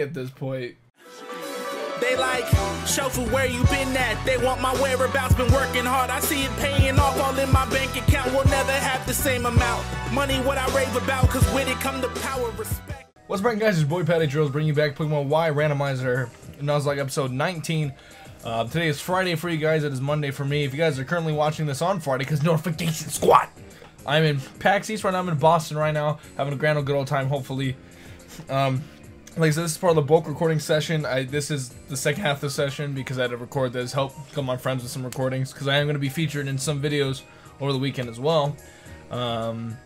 at this point? They like, chauffeur, where you been at? They want my whereabouts, been working hard. I see it paying off, all in my bank account. We'll never have the same amount. Money, what I rave about, cause with it come the power, respect. What's up, guys? It's your boy Patty Trills bringing you back Pokemon Y Randomizer. And I was like episode 19. Uh, today is Friday for you guys. It is Monday for me. If you guys are currently watching this on Friday, because notification squad. I'm in PAX East right now. I'm in Boston right now, having a grand old good old time. Hopefully, um, like I said, this is part of the bulk recording session. I this is the second half of the session because I had to record this, help come my friends with some recordings because I am going to be featured in some videos over the weekend as well. Um,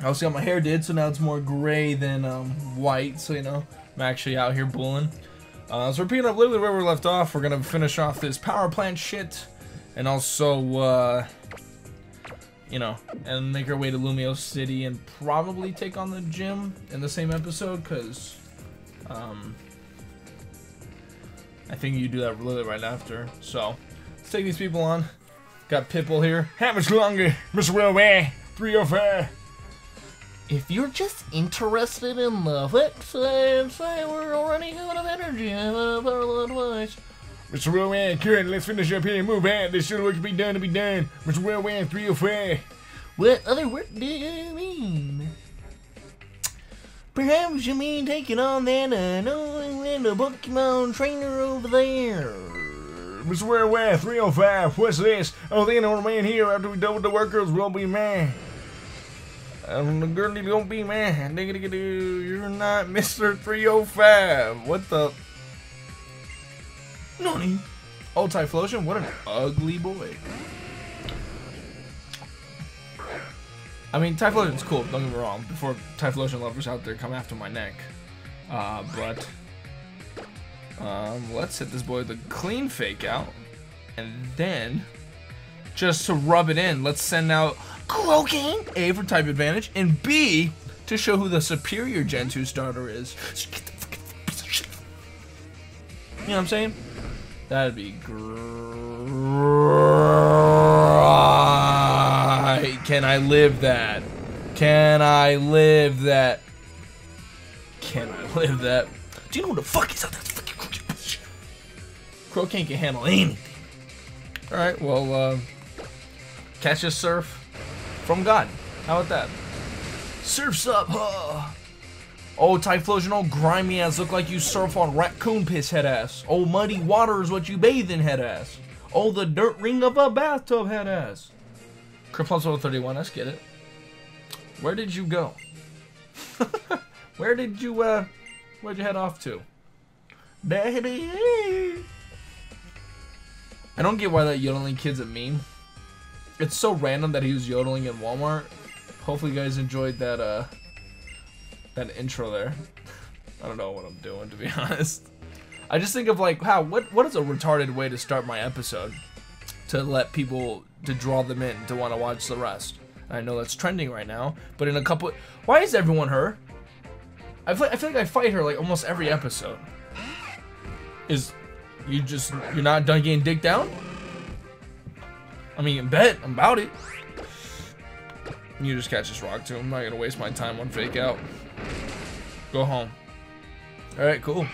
I'll see how my hair did, so now it's more gray than um, white. So you know, I'm actually out here bulling. Uh, so we're picking up literally where we left off. We're gonna finish off this power plant shit, and also, uh, you know, and make our way to Lumiose City and probably take on the gym in the same episode, cause, um, I think you do that literally right after. So let's take these people on. Got Pitbull here. How much longer, Mr. Wilway? Eh, 305. If you're just interested in the website, say we're already out of energy, I have a parallel advice. Mr. Wilwan, eh, current, let's finish up here and move on. There's still work to be done to be done. Mr. Wilwan, eh, 305. What other work do you mean? Perhaps you mean taking on that annoying little Pokemon trainer over there. Mr. Wilwan, 305. What's this? Oh, the old man here after we done with the workers we'll be mad. Um, the girlie don't be mad. You're not Mr. 305. What the? Nani? Oh, Typhlosion, what an ugly boy. I mean, Typhlosion's cool, don't get me wrong, before Typhlosion lovers out there come after my neck. Uh, but, um, let's hit this boy with a clean fake out. And then, just to rub it in, let's send out Croaking, A for type advantage, and B to show who the superior Gen 2 starter is. You know what I'm saying? That'd be great. Can I live that? Can I live that? Can I live that? Do you know who the fuck is out there? Crow can't get handle anything. Alright, well, uh, catch a surf from God. How about that? Surf's up, huh? Oh, Typhlosion, old grimy ass, look like you surf on raccoon piss head ass. Oh, muddy water is what you bathe in head ass. Oh, the dirt ring of a bathtub head ass. Cripple's level 31, let's get it. Where did you go? Where did you, uh, where'd you head off to? Daddy. I don't get why that yodeling kid's a meme. It's so random that he was yodeling in Walmart. Hopefully you guys enjoyed that, uh, that intro there. I don't know what I'm doing to be honest. I just think of like, how what what is a retarded way to start my episode to let people to draw them in to want to watch the rest. I know that's trending right now, but in a couple, why is everyone her? I feel, I feel like I fight her like almost every episode. Is you just you're not done getting dick down? I mean, bet I'm about it. You just catch this rock too. I'm not gonna waste my time on fake out. Go home. Alright, cool.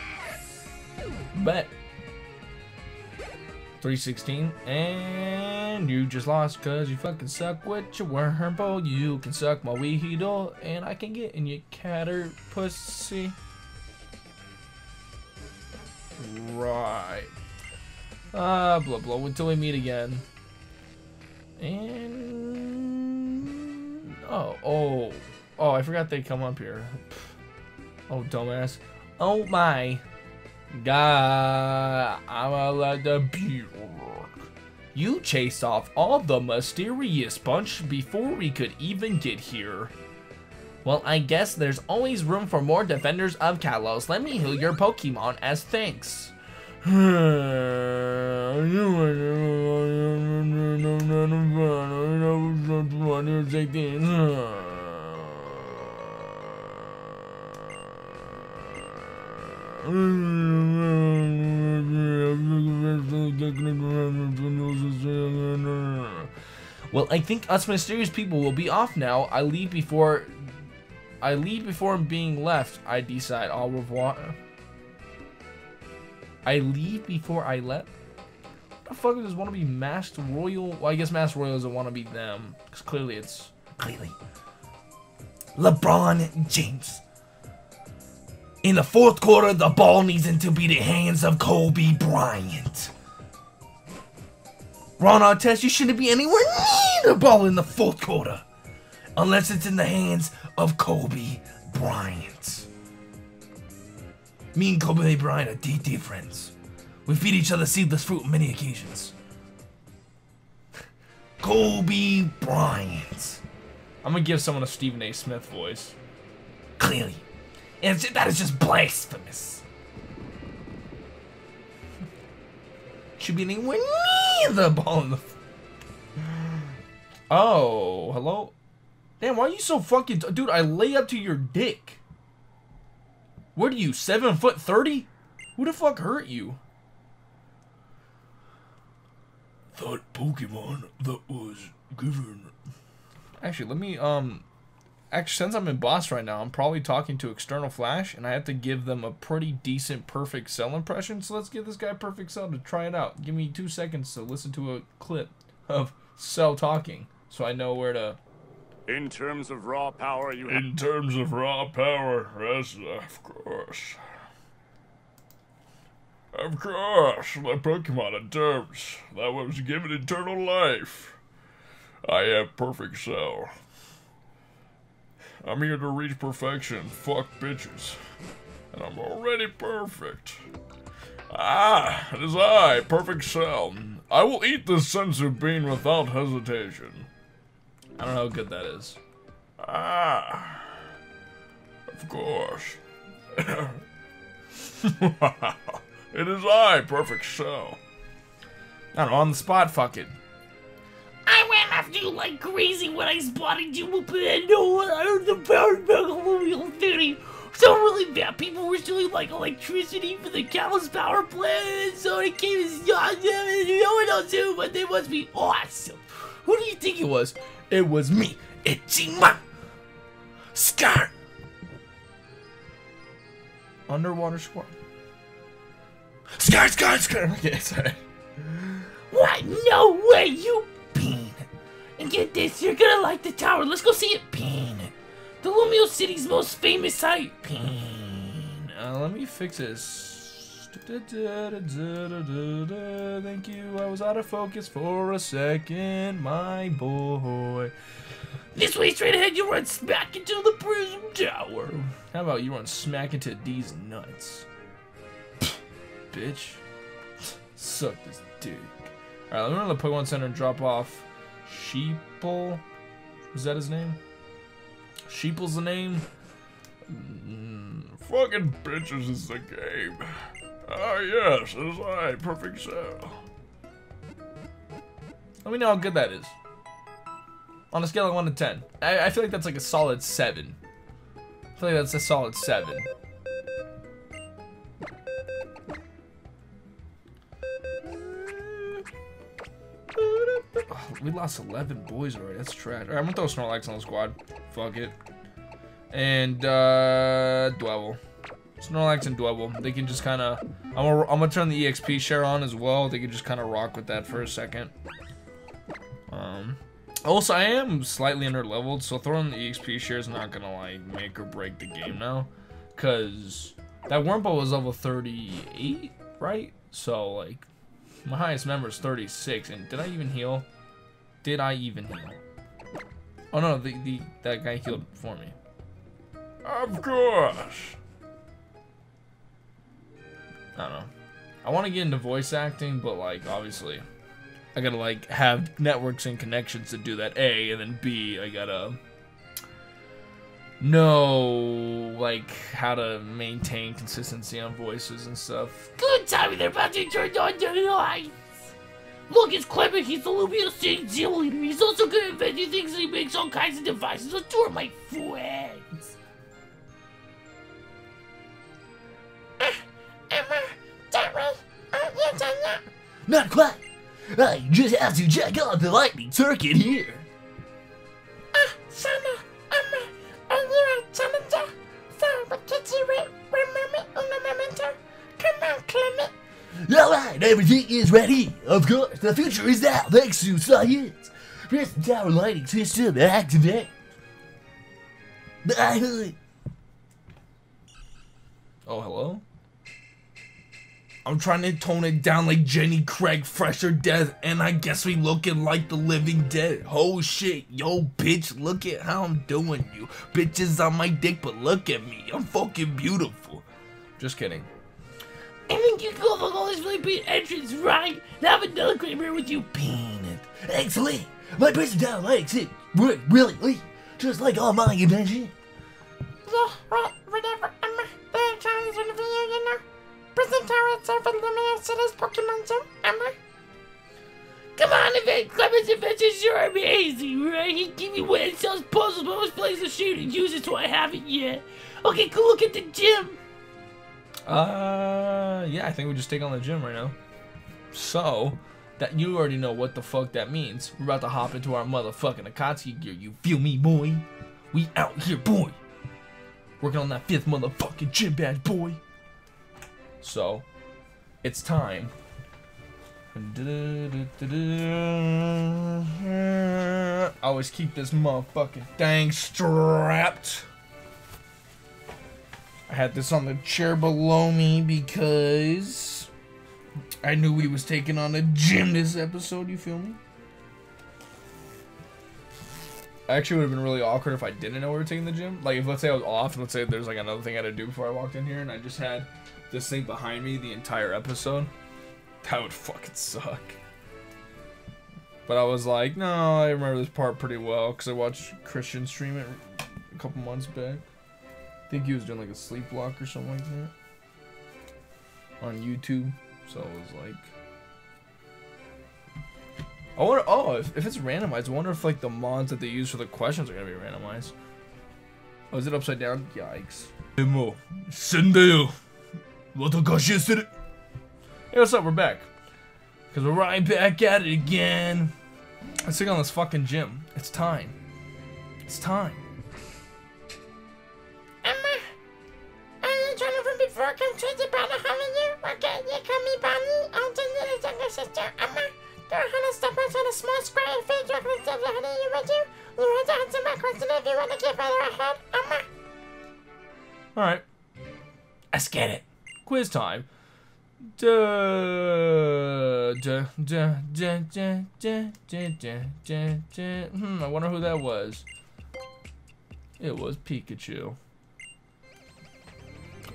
Bet. 316. And you just lost because you fucking suck with your Wurmple. You can suck my Weedle and I can get in your catter pussy. Right. Ah, uh, blah blah. Until we meet again. And oh, oh, oh! I forgot they come up here. Oh, dumbass! Oh my god! I'm a let the You chased off all the mysterious bunch before we could even get here. Well, I guess there's always room for more defenders of Kalos. Let me heal your Pokemon as thanks. Well, I think us mysterious people will be off now. I leave before I leave before I'm being left. I decide. Au revoir. I leave before I let. What the fuck want to be Masked Royal? Well, I guess Masked Royal doesn't want to be them. Because clearly it's. Clearly. LeBron James. In the fourth quarter, the ball needs to be the hands of Kobe Bryant. Ron Artest, you shouldn't be anywhere near the ball in the fourth quarter. Unless it's in the hands of Kobe Bryant. Me and Kobe Bryant are deep, deep friends. We feed each other seedless fruit on many occasions. Kobe Bryant. I'm gonna give someone a Stephen A. Smith voice. Clearly. And that is just blasphemous. Should be anywhere near the ball in the. Oh, hello? Damn, why are you so fucking. Dude, I lay up to your dick. What are you, 7 foot 30? Who the fuck hurt you? That Pokemon that was given. Actually, let me, um. Actually, since I'm in boss right now, I'm probably talking to External Flash, and I have to give them a pretty decent perfect cell impression. So let's give this guy perfect cell to try it out. Give me two seconds to listen to a clip of Cell talking, so I know where to. In terms of raw power, you In terms of raw power, yes, of course. Of course, my Pokemon in terms that was given eternal life. I have perfect cell. I'm here to reach perfection. Fuck bitches. And I'm already perfect. Ah, it is I, perfect cell. I will eat this senzu bean without hesitation. I don't know how good that is. Ah, of course. it is I, perfect cell. I don't know, on the spot, fuck it. I ran after you like crazy when I spotted you, but I know when I heard the power Megaloreal theory. So really bad people were stealing like electricity for the Kalos power plant, and so it came as yeah, yeah, no one knows who, but they must be awesome. Who do you think it was? It was me, Ichima. Scar. Underwater Squad. Scar, Scar, Scar. Okay, sorry. What? No way, you. And get this, you're gonna like the tower. Let's go see it. Bean. The Lumiose City's most famous site. Bean. Uh, let me fix this. Thank you. I was out of focus for a second, my boy. This way, straight ahead, you run smack into the Prism Tower. How about you run smack into these nuts? Bitch. Suck this dick. Alright, let me run to the Pokemon Center and drop off Sheeple. Is that his name? Sheeple's the name? Fucking bitches is the game. Ah, yes, it is I, perfect cell. Let me know how good that is. On a scale of 1 to 10. I, I feel like that's like a solid 7. I feel like that's a solid 7. Oh, we lost 11 boys already. That's trash. I'm gonna throw Snorlax on the squad. Fuck it. And, uh, Dwebble. Snorlax and Dwebble. They can just kind of... I'm gonna, I'm turn the EXP share on as well. They can just kind of rock with that for a second. Um, also, I am slightly under leveled, so throwing the EXP share is not gonna like make or break the game now, cause that Wurmple was level 38, right? So like, my highest member is 36, and did I even heal? Did I even heal? Oh no, the the that guy healed for me. Of course. I don't know. I want to get into voice acting, but like obviously, I gotta like have networks and connections to do that. A and then B, I gotta know like how to maintain consistency on voices and stuff. Good time they're about to turn on the lights. Look, it's Clemont. He's the Lumiose City Gym leader. He's also good at inventing things and he makes all kinds of devices. Let's tour my friends. Not quite. I just have to check out the lightning circuit here. Sana, Emma, and Alright, everything is ready. Of course, the future is now thanks to science. Press the tower lighting system activate. Oh, hello? I'm trying to tone it down like Jenny Craig, fresher death, and I guess we looking like the living dead. Oh shit, yo bitch, look at how I'm doing you. Bitches on my dick, but look at me, I'm fucking beautiful. Just kidding. I think you go for all this really big entrance, right? Now I have another great mirror with you. Peanut. Excellent. My press the tower likes it. Really, really, just like all my inventions. Yeah, right, whatever. I'm the Chinese in the video, you know. Present tower itself and luminous cities Pokemon Zoo, Emma. Come on, Event Clemens Adventures sure amazing, right? He give me one that sells puzzles, but always plays the shoot and use it so I haven't yet. Okay, go look at the gym. Uh, yeah, I think we just take on the gym right now. So, that you already know what the fuck that means. We're about to hop into our motherfucking Akatsuki gear. You feel me, boy? We out here, boy. Working on that fifth motherfucking gym badge, boy. So, it's time. I always keep this motherfucking thing strapped. I had this on the chair below me because I knew we was taking on a gym this episode, you feel me? Actually, would have been really awkward if I didn't know we were taking the gym. Like, if let's say I was off, and let's say there's like another thing I had to do before I walked in here, and I just had this thing behind me the entire episode. That would fucking suck. But I was like, no, I remember this part pretty well because I watched Christian stream it a couple months back. I think he was doing like a sleep block or something like that on YouTube. So it was like, I wonder. Oh, if, if it's randomized, I wonder if like the mods that they use for the questions are gonna be randomized. Oh, is it upside down? Yikes. Demo. Sendeo. Watakashi. Hey, what's up? We're back. Cause we're right back at it again. Let's take on this fucking gym. It's time. It's time. Quiz time. Hmm, I wonder who that was. It was Pikachu.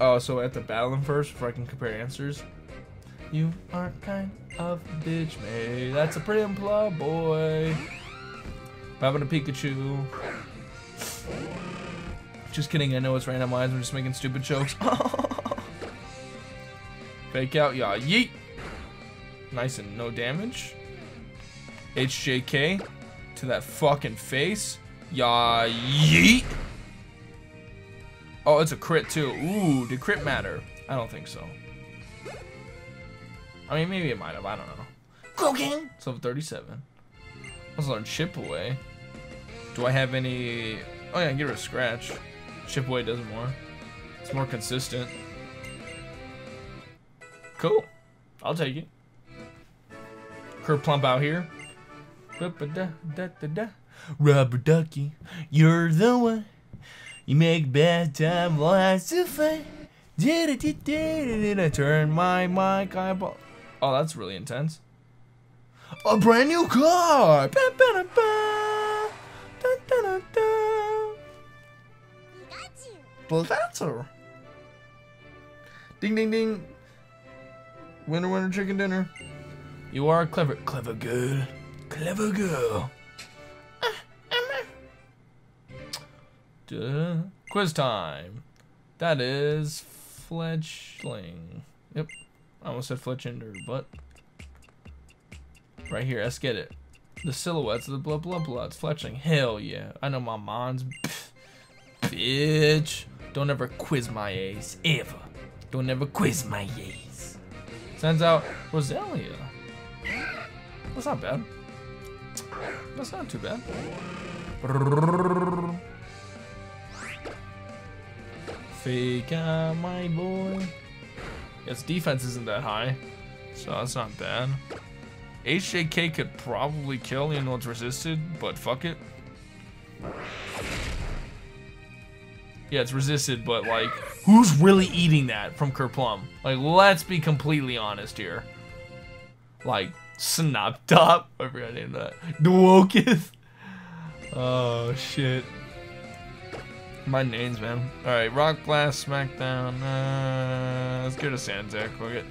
Oh, so I have to battle him first before I can compare answers? You are kind of bitch, mate. That's a pretty imply boy. Having a Pikachu. Just kidding, I know it's randomized. I'm just making stupid jokes. Fake out, yeah, yeet. Nice and no damage. HJK to that fucking face. Yeah, yeet. Oh, it's a crit too. Ooh, did crit matter? I don't think so. I mean, maybe it might have. I don't know. Croaking. It's level 37. Let's learn chip away. Do I have any? Oh yeah, get rid of scratch. Chip away does more. It's more consistent. Cool. I'll take it. Kerplump out here. Rubber ducky, you're the one. You make bad time lots of fun. Did I turn my mic eyeball? Oh, that's really intense. A brand new car. Blazer. Ding ding ding. Winner winner chicken dinner. You are a clever clever girl. Clever girl. Uh, Duh. Quiz time. That is fletchling. Yep. I almost said fletchinder, but right here, let's get it. The silhouettes of the blah blah blah. It's fletchling. Hell yeah. I know my mind's bitch. Don't ever quiz my ace. Ever. Don't ever quiz my ace. Sends out Roselia. That's not bad. That's not too bad. Fake out my boy. Its defense isn't that high. So that's not bad. HJK could probably kill even though it's resisted, but fuck it. Yeah, it's resisted, but like, who's really eating that from Kerplump? Like, let's be completely honest here. Like, Snaptop. I forgot to name that. Dwokith. Oh, shit. My names, man. Alright, Rock Blast, Smackdown. Uh, let's go to Sanzak. Fuck it.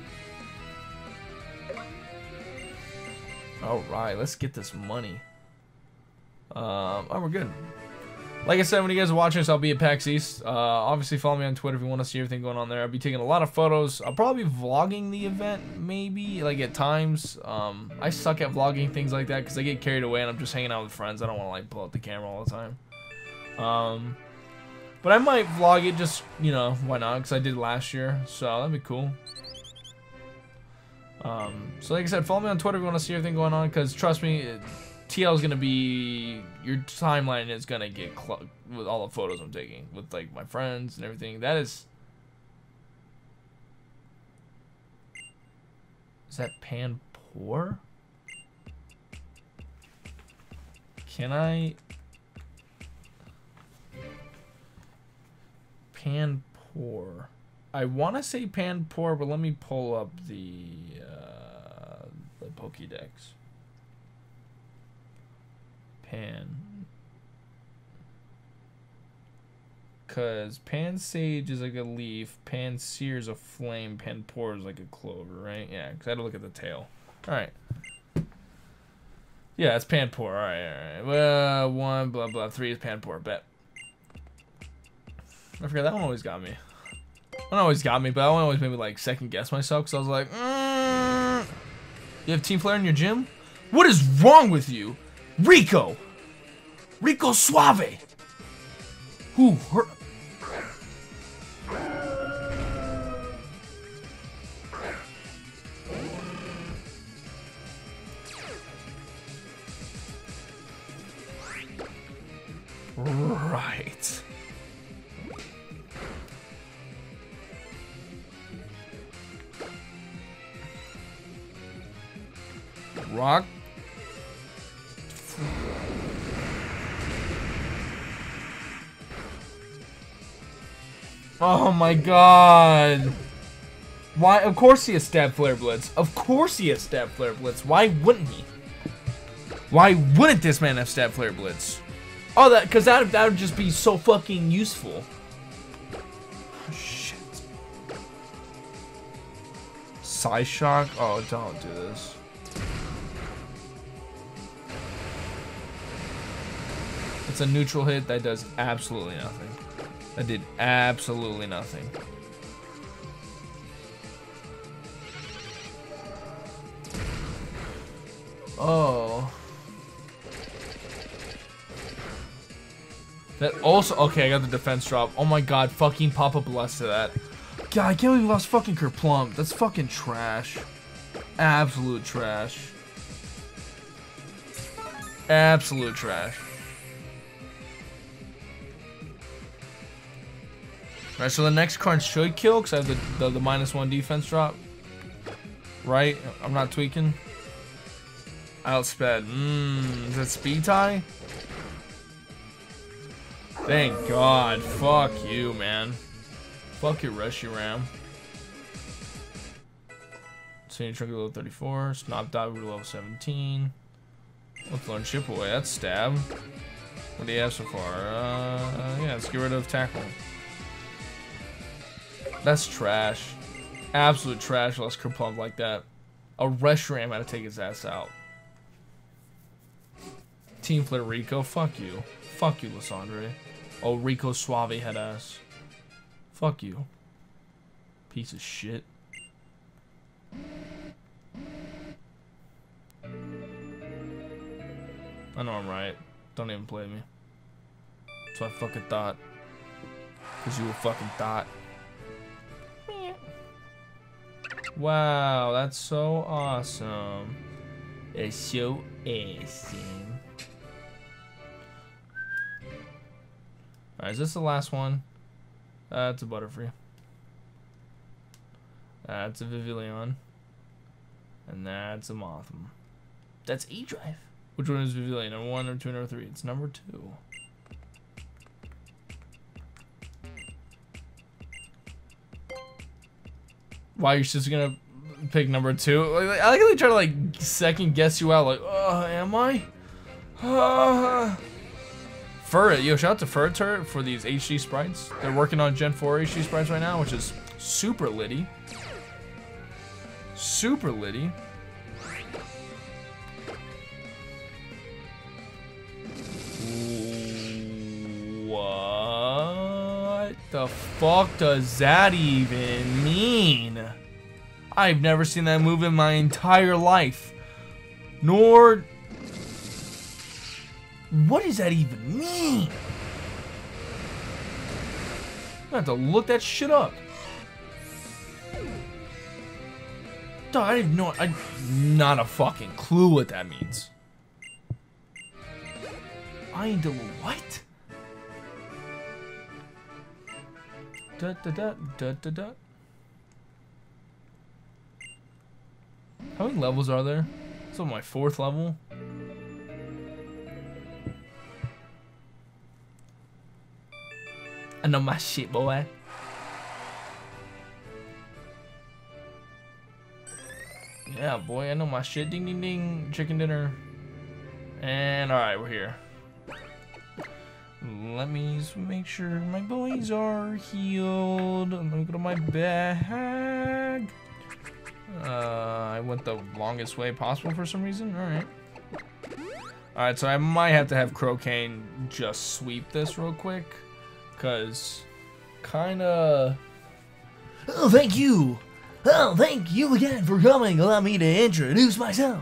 Alright, let's get this money. Um, oh, we're good. Like I said, when you guys are watching this, I'll be at PAX East. Uh, obviously, follow me on Twitter if you want to see everything going on there. I'll be taking a lot of photos. I'll probably be vlogging the event, maybe, like at times. Um, I suck at vlogging things like that because I get carried away and I'm just hanging out with friends. I don't want to like pull out the camera all the time. Um, but I might vlog it just, you know, why not? Because I did last year, so that'd be cool. Um, so like I said, follow me on Twitter if you want to see everything going on. Because trust me, TL is gonna be your timeline is gonna get clogged with all the photos I'm taking with like my friends and everything. That is. Is that pan pour? Can I? Pan pour. I want to say panpour, but let me pull up the uh, the Pokédex. Pan. Cause pansage is like a leaf, pansear is a flame, panpour is like a clover, right? Yeah, cause I had to look at the tail. All right. Yeah, it's panpour. All right, all right. Well, one blah blah three is panpour. Bet. I forgot that one always got me. One always got me, but that one always made me like second guess myself because I was like, mm, you have Team Flare in your gym? What is wrong with you? Rico! Rico Suave! Who? Right. Rock. Oh my god. Why? Of course he has stab flare blitz. Of course he has stab flare blitz. Why wouldn't he? Why wouldn't this man have stab flare blitz? Oh, that because that that would just be so fucking useful. Oh, shit. Shock. Oh, don't do this. It's a neutral hit that does absolutely nothing. That did absolutely nothing. Oh. That also okay, I got the defense drop. Oh my god, fucking Papa bless to that. God, I can't believe we lost fucking Kerplump. That's fucking trash. Absolute trash. Absolute trash. Alright, so the next card should kill because I have the, the, the minus one defense drop. Right? I'm not tweaking. Outsped. Mmm, is that speed tie? Thank God. Fuck you, man. Fuck your Reshiram. Senior Trunk level 34. Snop Dot level 17. Let's learn chip away. That's stab. What do you have so far? Uh, yeah, let's get rid of tackle. That's trash. Absolute trash. Let's Kerplump like that. A Reshiram had to take his ass out. Team Flare Rico, fuck you. Fuck you, Lysandre. Oh, Rico Suave head ass. Fuck you. Piece of shit. I know I'm right. Don't even play me. That's what I fucking thought. Cause you a fucking thought. Wow, that's so awesome. It's so awesome. Alright, is this the last one? That's uh, a Butterfree. That's a Vivillon. And that's a Mothim. That's E Drive. Which one is Vivillon? Number one, number two, number three? It's number two. Why you're just gonna pick number two? Like, I like how they try to like second guess you out. Like, oh, am I? Uh, Fur, yo, shout out to Fur Turret for these HD sprites. They're working on Gen 4 HD sprites right now, which is super litty. Super litty. The fuck does that even mean? I've never seen that move in my entire life. Nor. What does that even mean? I have to look that shit up. Dog, I have no, I, not a fucking clue what that means. I ain't doing what? Da da da da da da. How many levels are there? Is my fourth level. I know my shit, boy. Yeah, boy, I know my shit. Ding, ding, ding. Chicken dinner. And alright, we're here. Let me make sure my boys are healed. Let me go to my bag. Uh, I went the longest way possible for some reason. Alright. Alright, so I might have to have Crocaine just sweep this real quick. Because, kinda... Oh, thank you. Oh, thank you again for coming. Allow me to introduce myself.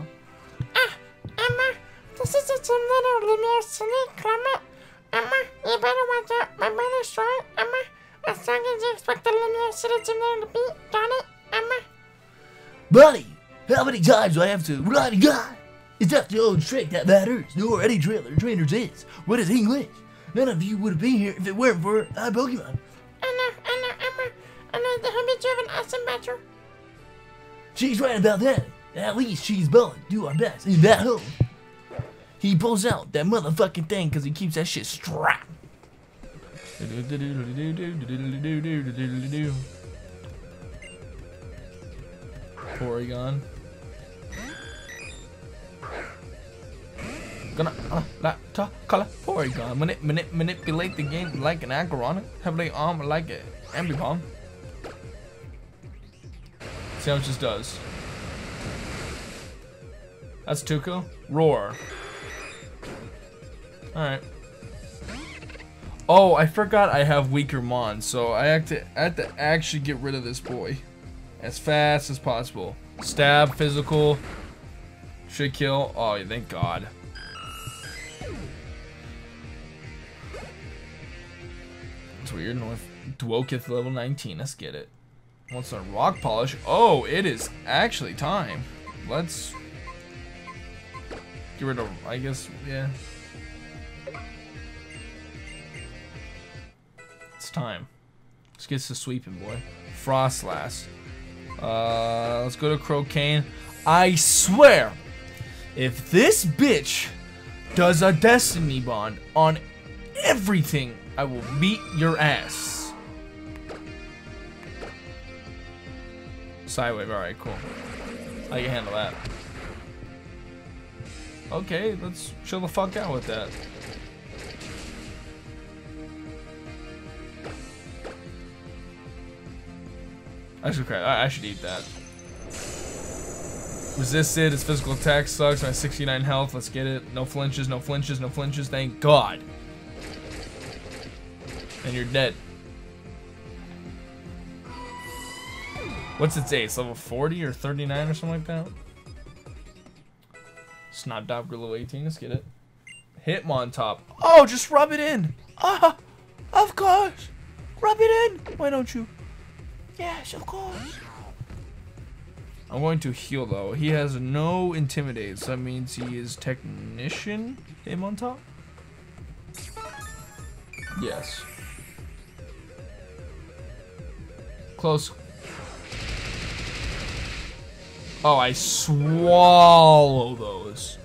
Ah, Emma, this is a little Lumiere Sneak Clemont. The Lumiere City to beat, got it? Emma? Buddy, how many times do I have to ride a guy? It's not the old trick that matters, nor any trailer trainers is. What is English? None of you would have been here if it weren't for our Pokemon. I know, I know, Emma. I know the habits of an awesome battle. She's right about that. At least she's willing do our best in that hole. He pulls out that motherfucking thing because he keeps that shit strapped. Porygon. Gonna uh, la ta color Porygon. Manip, manip, manipulate the game like an Agaronic. Heavily armed like an Ambipom. See how much this does. That's Tuco. Roar. Alright. Oh, I forgot I have weaker Mon, so I have to I have to actually get rid of this boy as fast as possible. Stab, physical, should kill. Oh, thank God. It's weird. North level 19. Let's get it. Wants a rock polish. Oh, it is actually time. Let's get rid of. I guess yeah. It's time. Let's get to sweeping, boy. Froslass. Uh, let's go to Crocaine. I swear, if this bitch does a Destiny Bond on everything, I will beat your ass. Sidewave, alright, cool. I can handle that. Okay, let's chill the fuck out with that. I should cry. I, I should eat that. Resisted. His physical attack sucks. My 69 health. Let's get it. No flinches. No flinches. No flinches. Thank God. And you're dead. What's its ace? Level 40 or 39 or something like that? Snotdog Gorilla 18. Let's get it. Hitmontop. Oh, just rub it in. Ah, of course. Rub it in. Why don't you? Yes, of course. I'm going to heal though. He has no intimidate, so that means he is technician. Hitmontop. Yes. Close. Oh, I swallow those.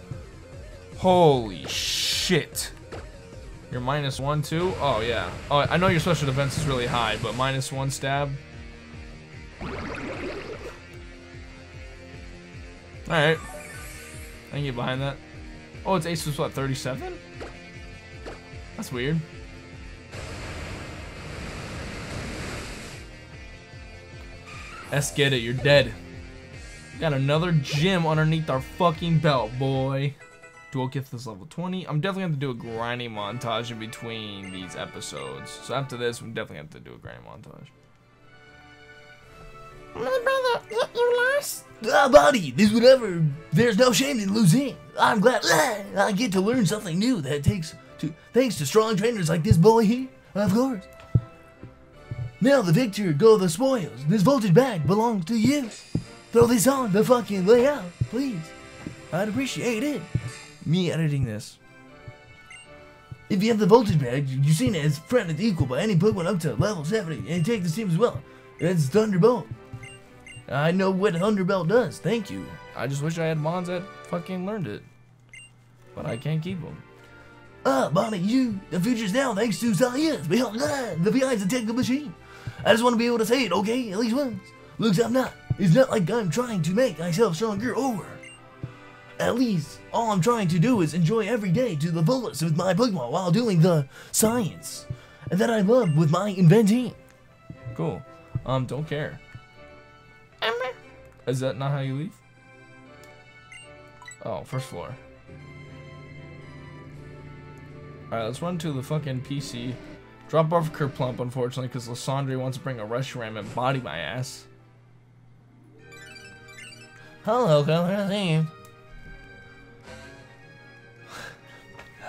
Holy shit. You're minus one, too? Oh, yeah. Oh, I know your special defense is really high, but minus one stab. Alright. I can get behind that. Oh, it's Ace what, 37? That's weird. Let's get it, you're dead. Got another gym underneath our fucking belt, boy. Dual gift is level 20. I'm definitely going to do a grinding montage in between these episodes. So after this, we definitely have to do a grinding montage. My brother, you, you lost? Ah, buddy, this whatever. There's no shame in losing. I'm glad ah, I get to learn something new that takes to thanks to strong trainers like this boy here. Of course. Now the victor go the spoils. This voltage badge belongs to you. Throw this on the fucking layout, please. I'd appreciate it. Me editing this. If you have the voltage badge, you've seen it as friend equal by any Pokemon up to level 70, and take the team as well. It's Thunderbolt. I know what Thunderbolt does, thank you. I just wish I had mons that fucking learned it. But I can't keep them. Ah, Bonnie, you, the future's now thanks to science. Behind ah, the behind the technical machine. I just want to be able to say it, okay? At least once. Looks I'm not. It's not like I'm trying to make myself stronger or. At least, all I'm trying to do is enjoy every day to the fullest with my Pokemon while doing the science that I love with my inventing. Cool. Um, don't care. Is that not how you leave? Oh, first floor. Alright, let's run to the fucking PC. Drop off Kerplump, unfortunately, because Lysandre wants to bring a Reshiram and body my ass. Hello, Color Theme.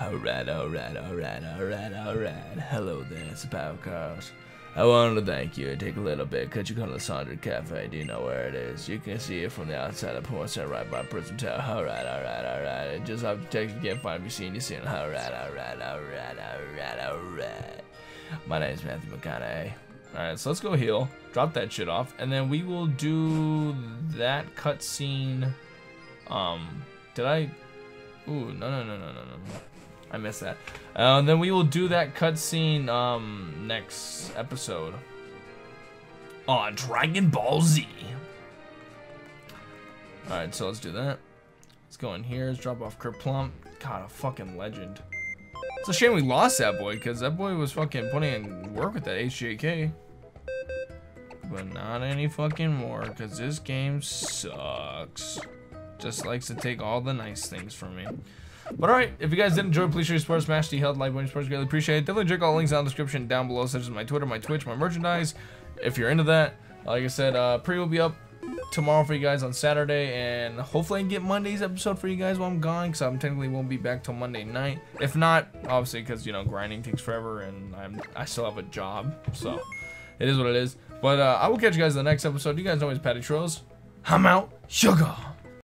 Alright, alright, alright, alright, alright. Hello there, it's Powcast. I wanted to thank you and take a little bit. Could you come to the Sandra Cafe? Do you know where it is? You can see it from the outside of Port Center right by Prism Tower. Alright, alright, alright. Just have to text you can't find me seeing you soon. Alright, alright, alright, alright, alright. My name's Matthew McConaughey. Alright, so let's go heal. Drop that shit off. And then we will do that cutscene. Um, did I? Ooh, no, no, no, no, no, no. I missed that. Uh, then we will do that cutscene um, next episode. On Dragon Ball Z. Alright, so let's do that. Let's go in here. Let's drop off Kerplump. God, a fucking legend. It's a shame we lost that boy, because that boy was fucking putting in work with that HJK. But not any fucking more, because this game sucks. Just likes to take all the nice things from me. But alright, if you guys did enjoy, please share your support, smash the health, like, button, sports, really appreciate it. Definitely check all links down in the description down below, such as my Twitter, my Twitch, my merchandise. If you're into that, like I said, uh, pre will be up tomorrow for you guys on Saturday, and hopefully I can get Monday's episode for you guys while I'm gone, because I'm technically won't be back till Monday night. If not, obviously, because you know grinding takes forever, and I'm I still have a job, so it is what it is. But uh, I will catch you guys in the next episode. You guys know it's Patty Trills. I'm out. Sugar.